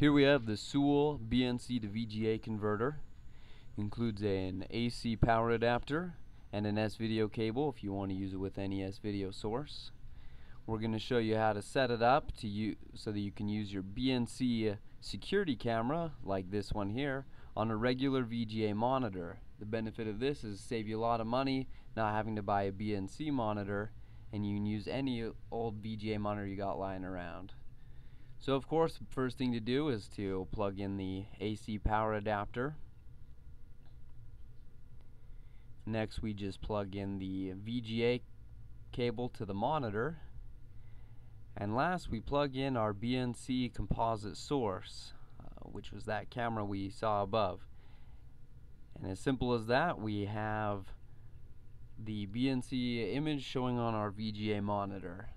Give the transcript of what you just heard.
Here we have the Sewell BNC to VGA converter. Includes an AC power adapter and an S-video cable if you want to use it with any S-video source. We're going to show you how to set it up to you so that you can use your BNC security camera like this one here on a regular VGA monitor. The benefit of this is save you a lot of money not having to buy a BNC monitor and you can use any old VGA monitor you got lying around. So of course first thing to do is to plug in the AC power adapter. Next we just plug in the VGA cable to the monitor. And last we plug in our BNC composite source uh, which was that camera we saw above. And as simple as that we have the BNC image showing on our VGA monitor